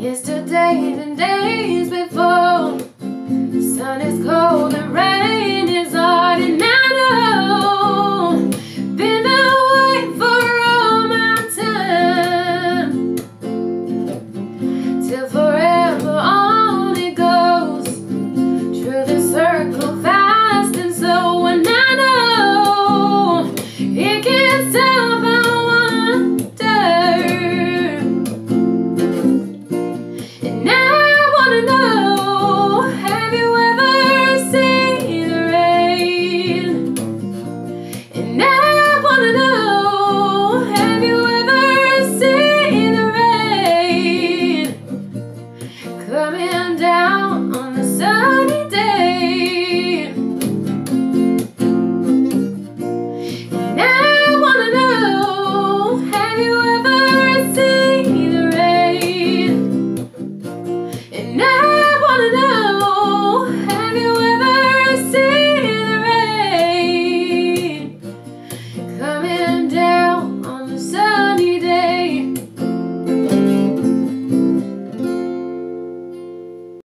Yesterday and days before the sun is cold.